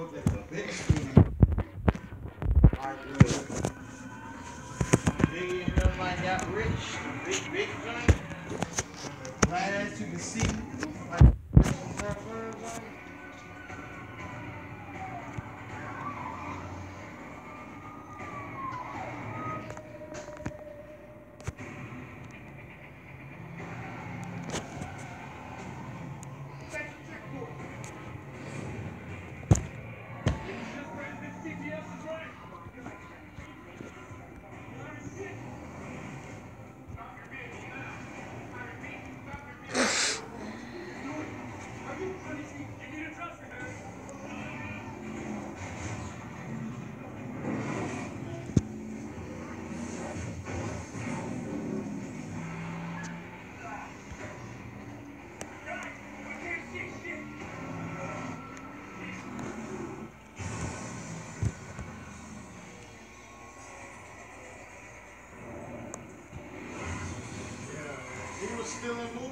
book that's a big student. I will. Big end up rich, big, big. Right as you can see. pelo mundo.